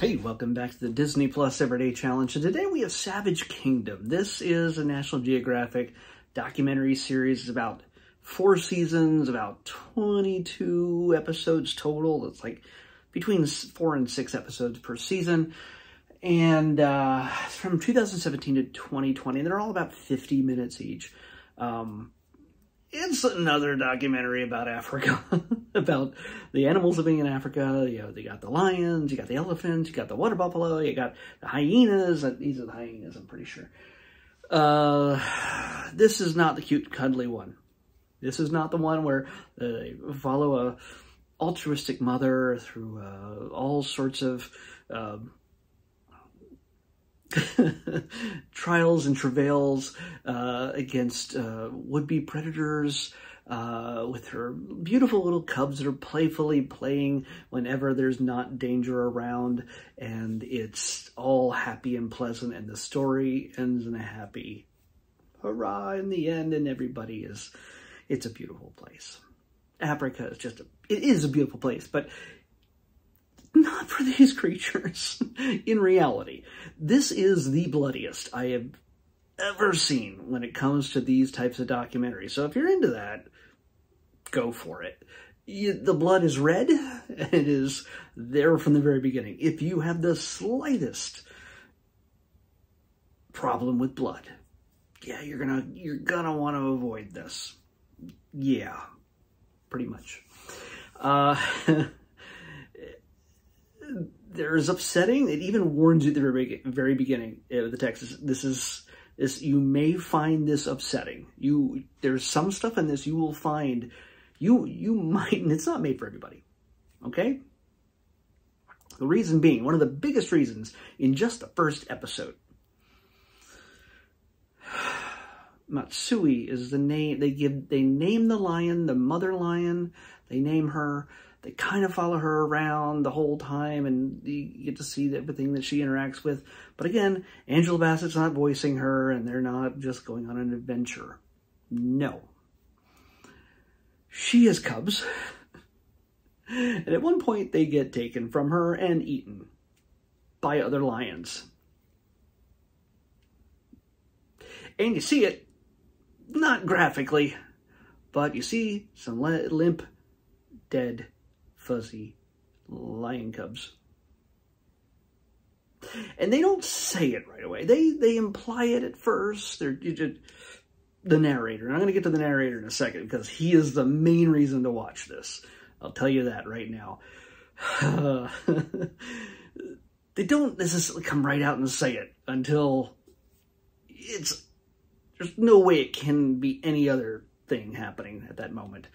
Hey, welcome back to the Disney Plus Everyday Challenge. And today we have Savage Kingdom. This is a National Geographic documentary series. It's about four seasons, about 22 episodes total. It's like between four and six episodes per season. And uh, from 2017 to 2020, they're all about 50 minutes each. Um, it's another documentary about Africa, about the animals living in Africa. You know, they got the lions, you got the elephants, you got the water buffalo, you got the hyenas. These are the hyenas, I'm pretty sure. Uh, this is not the cute, cuddly one. This is not the one where they follow a altruistic mother through uh, all sorts of uh, trials and travails uh, against uh, would-be predators uh, with her beautiful little cubs that are playfully playing whenever there's not danger around. And it's all happy and pleasant and the story ends in a happy hurrah in the end and everybody is it's a beautiful place. Africa is just a it is a beautiful place but not for these creatures in reality. This is the bloodiest I have ever seen when it comes to these types of documentaries. So if you're into that, go for it. You, the blood is red. and It is there from the very beginning. If you have the slightest problem with blood, yeah, you're gonna you're gonna want to avoid this. Yeah, pretty much. Uh, there is upsetting. It even warns you at the very, very beginning uh, of the text. This is this. You may find this upsetting. You there's some stuff in this you will find. You you might. And it's not made for everybody. Okay. The reason being, one of the biggest reasons in just the first episode. Matsumi is the name they give. They name the lion, the mother lion. They name her they kind of follow her around the whole time and you get to see everything that she interacts with. But again, Angela Bassett's not voicing her and they're not just going on an adventure. No. She has cubs. and at one point they get taken from her and eaten by other lions. And you see it, not graphically, but you see some limp, dead fuzzy lion cubs. And they don't say it right away. They they imply it at first. They're just, the narrator. And I'm going to get to the narrator in a second because he is the main reason to watch this. I'll tell you that right now. they don't necessarily come right out and say it until it's there's no way it can be any other thing happening at that moment.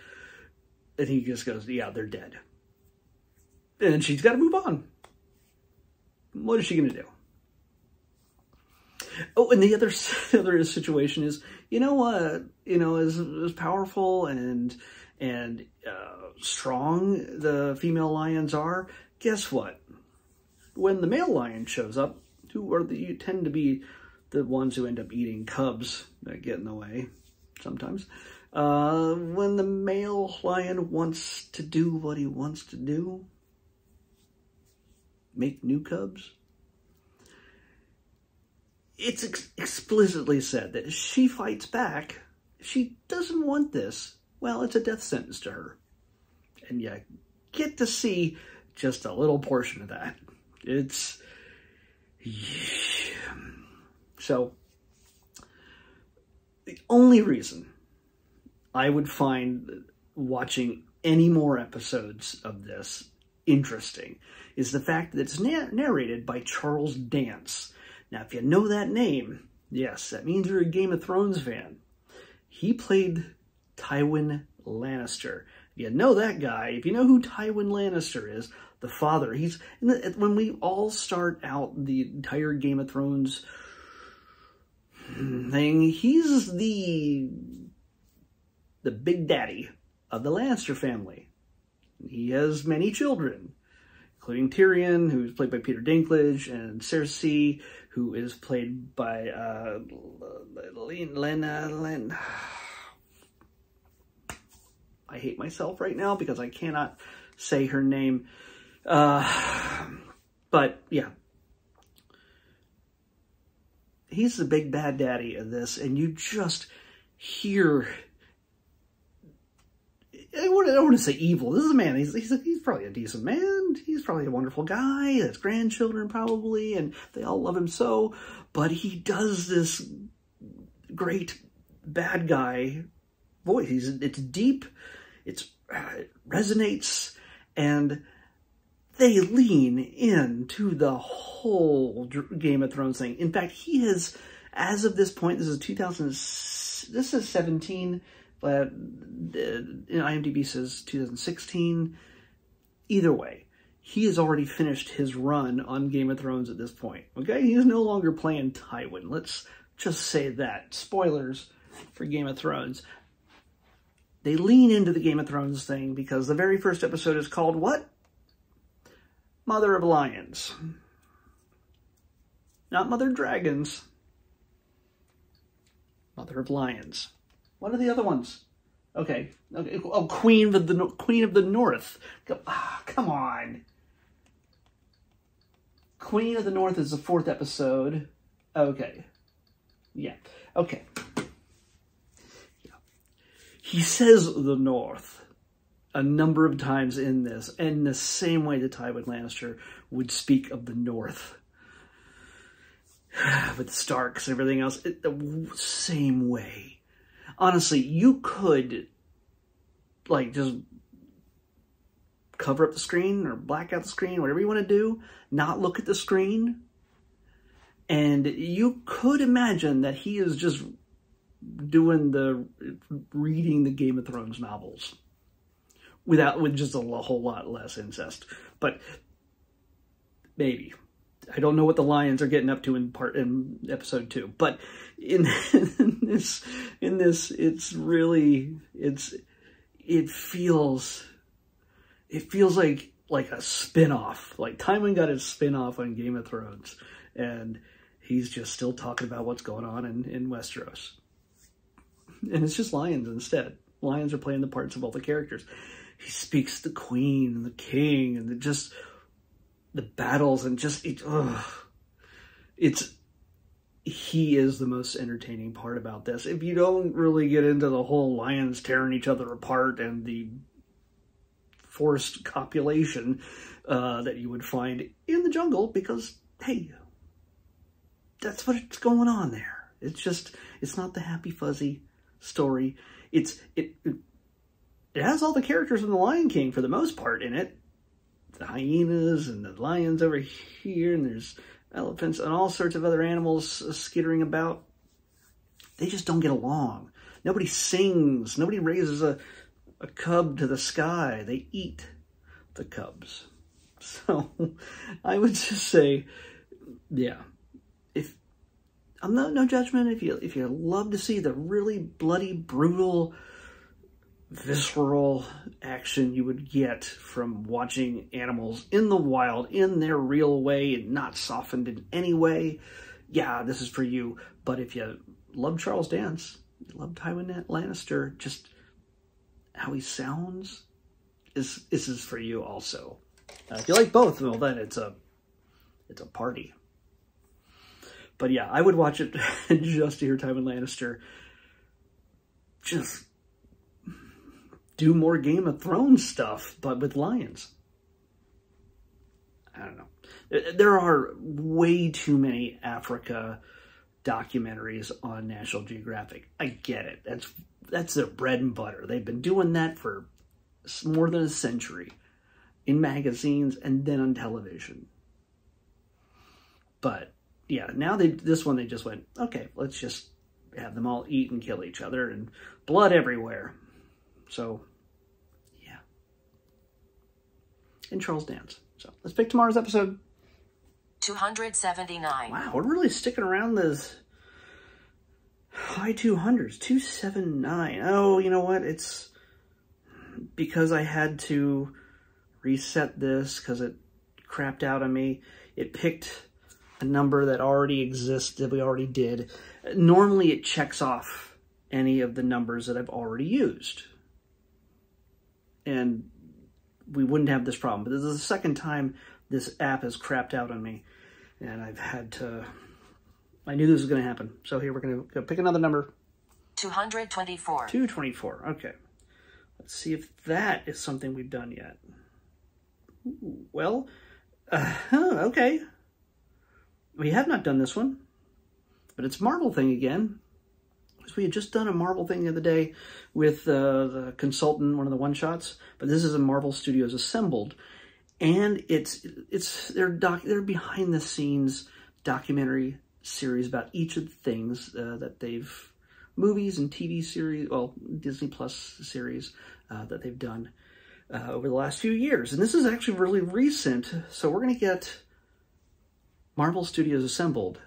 And he just goes, yeah, they're dead and she's got to move on. What is she going to do? Oh, and the other other situation is, you know what, you know, as as powerful and and uh, strong the female lions are, guess what? When the male lion shows up, who are the you tend to be the ones who end up eating cubs that get in the way sometimes. Uh, when the male lion wants to do what he wants to do, make new cubs? It's ex explicitly said that she fights back. She doesn't want this. Well, it's a death sentence to her. And you get to see just a little portion of that. It's... So, the only reason I would find watching any more episodes of this interesting is the fact that it's na narrated by Charles Dance. Now, if you know that name, yes, that means you're a Game of Thrones fan. He played Tywin Lannister. If you know that guy, if you know who Tywin Lannister is, the father, he's, when we all start out the entire Game of Thrones thing, he's the, the big daddy of the Lannister family. He has many children including Tyrion, who's played by Peter Dinklage, and Cersei, who is played by uh, Lena. Len. I hate myself right now because I cannot say her name. Uh, But yeah, he's the big bad daddy of this, and you just hear. I don't want to say evil. This is a man. He's, he's, he's probably a decent man. He's probably a wonderful guy. He has grandchildren probably, and they all love him so. But he does this great bad guy voice. He's, it's deep. It's, uh, it resonates. And they lean into the whole Game of Thrones thing. In fact, he has, as of this point, this is 2000, this is 17, but uh, IMDb says 2016. Either way, he has already finished his run on Game of Thrones at this point. Okay, he's no longer playing Tywin. Let's just say that. Spoilers for Game of Thrones. They lean into the Game of Thrones thing because the very first episode is called what? Mother of Lions. Not Mother Dragons. Mother of Lions. What are the other ones? Okay. okay. Oh, Queen of the Queen of the North. Ah, come on. Queen of the North is the fourth episode. Okay. Yeah. Okay. Yeah. He says the North a number of times in this, and the same way that Tywin Lannister would speak of the North. With the Starks and everything else, it, the same way. Honestly, you could, like, just cover up the screen or black out the screen, whatever you want to do, not look at the screen. And you could imagine that he is just doing the reading the Game of Thrones novels without with just a whole lot less incest. But maybe. I don't know what the lions are getting up to in part in episode two, but in, in this in this it's really it's it feels it feels like like a spin-off. Like Tywin got his spin-off on Game of Thrones and he's just still talking about what's going on in, in Westeros. And it's just lions instead. Lions are playing the parts of all the characters he speaks the queen and the king and the just the battles and just it, ugh. it's he is the most entertaining part about this. If you don't really get into the whole lions tearing each other apart and the forced copulation uh, that you would find in the jungle, because hey, that's what's going on there. It's just it's not the happy fuzzy story. It's it, it it has all the characters from The Lion King for the most part in it. The hyenas and the lions over here, and there's elephants and all sorts of other animals skittering about. They just don't get along. Nobody sings. Nobody raises a, a cub to the sky. They eat the cubs. So I would just say, yeah, if I'm not no judgment. If you if you love to see the really bloody, brutal visceral action you would get from watching animals in the wild in their real way and not softened in any way, yeah, this is for you. But if you love Charles Dance, love Tywin Lannister, just how he sounds, is this is for you also. Uh, if you like both, well then it's a it's a party. But yeah, I would watch it just to hear Tywin Lannister just do more Game of Thrones stuff, but with lions. I don't know. There are way too many Africa documentaries on National Geographic. I get it. That's that's their bread and butter. They've been doing that for more than a century in magazines and then on television. But yeah, now they this one they just went, okay, let's just have them all eat and kill each other and blood everywhere. So, yeah. And Charles Dance. So let's pick tomorrow's episode. 279. Wow, we're really sticking around this high 200s. 279. Oh, you know what? It's because I had to reset this because it crapped out on me. It picked a number that already exists that we already did. Normally it checks off any of the numbers that I've already used and we wouldn't have this problem. But this is the second time this app has crapped out on me, and I've had to. I knew this was going to happen, so here we're going to pick another number. 224. 224. Okay. Let's see if that is something we've done yet. Ooh, well, uh, okay. We have not done this one, but it's Marvel thing again. Because we had just done a Marvel thing the other day with uh, the consultant, one of the one shots, but this is a Marvel Studios Assembled, and it's it's their doc their behind the scenes documentary series about each of the things uh, that they've movies and TV series, well Disney Plus series uh, that they've done uh, over the last few years, and this is actually really recent. So we're gonna get Marvel Studios Assembled,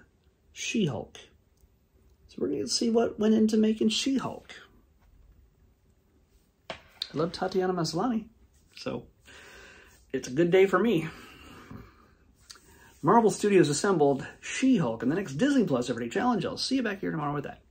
She-Hulk. So we're going to see what went into making She-Hulk. I love Tatiana Maslany, so it's a good day for me. Marvel Studios Assembled, She-Hulk, and the next Disney Plus Everyday Challenge. I'll see you back here tomorrow with that.